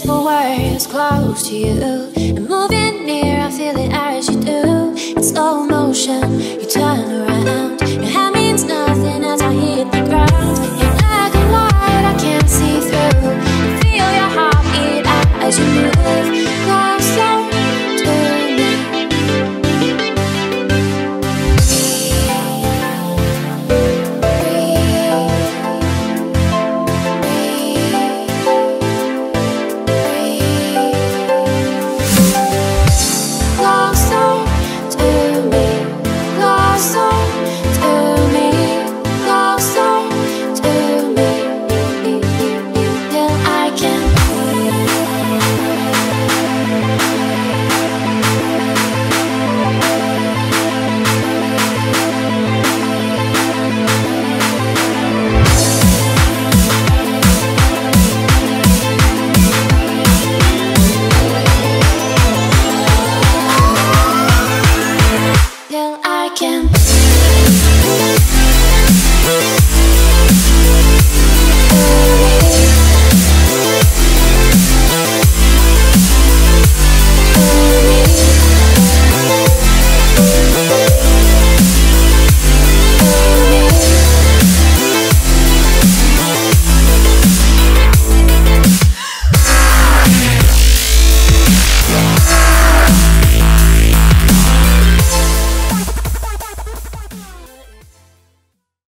whisper words close to you. And moving near, I feel